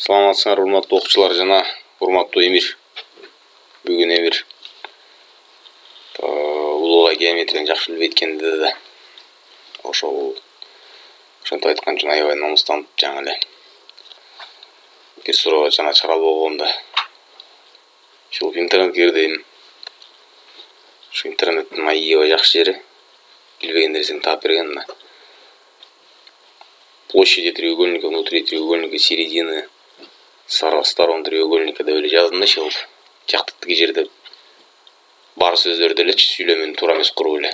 саламатсыңар урматтуу окуучулар жана урматтуу эмир. Бүгүн эмир. Улуулай геометрияны жакшы билбейт экен да. Ошол ошентип айткан үчүн аябай намыстанып жаңы эле. Бир суроого жана чыгара албай да. Ушинтип интернетке кирдим ушу интернеттин аябай жакшы жери билбеген нерсени таап берген мына площади треугольника внутри треугольника середины сторон треугольника деп эле жаздым да иши кылып тияктык тиги жерде бар сөздөрдү элечи сүйлөмөнү туура эмес куруп эле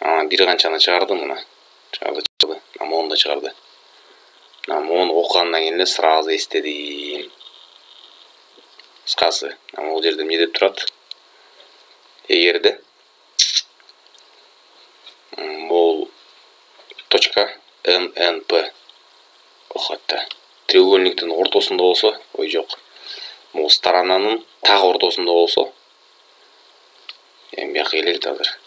анан бир канчаны чыгардым мына? Чыгарды чыгарды мына моуну да чыгарды мына моуну окугандан кийин эле сразу эстедим кыскасы могул жерде эмне деп турат эгерде бул точка ннп окугат да треугольниктин ортосунда болсо ой жок. Могу сторонанын так ортосунда болсо. Эми бияка келелит азыр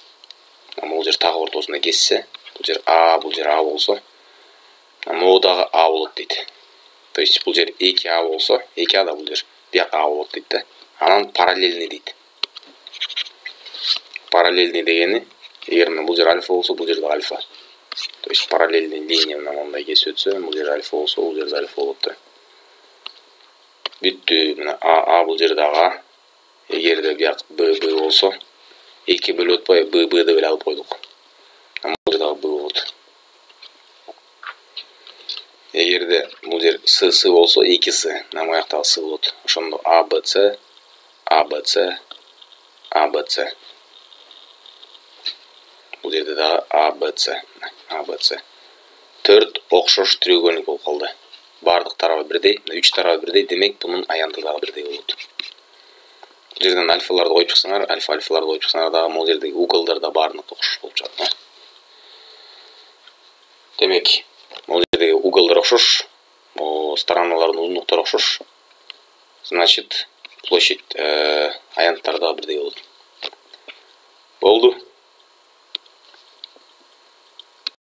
могул жер так ортосунда кессе бул жер а бул жер а болсо. Могу дагы а болот дейт. То есть бул жер эки а болсо эки а да бул жер бияка а болот дейт да. Анан параллельный дейт. Параллельный дегени эгер мына бул жер альфа болсо бул жер дагы альфа. То есть параллельный линия мына мындай кесип өтсө бул жер альфа болсо бул жерде альфа болот да бүттү мына а а бул жерде а эгерде бияк б б болсо эки бөлүп атпайбы б б деп эле алып койдук бул жер дагы б болот эгерде бул жер с с болсо эки с мына могу жактагы с болот ошондо а б с а б с а б с бул жерде дагы а б төрт окшош треугольник болуп калды баардык тарабы бирдей мына үч тарабы бирдей демек бунун аянты дагы бирдей болот. Бул жерден альфаларды коюп чыксаңар альфа альфаларды коюп чыксаңар дагы могул жердеги уголдор да баарыныкы окшош болуп чыгат демек могул жердеги уголдор окшош могу стороналардын узундуктары окшош значит площадь аянттары дагы бирдей болот. болду